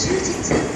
时间。